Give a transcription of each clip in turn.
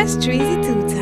that's Treasy two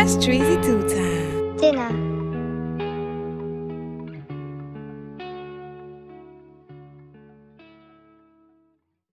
that's Treasy two time.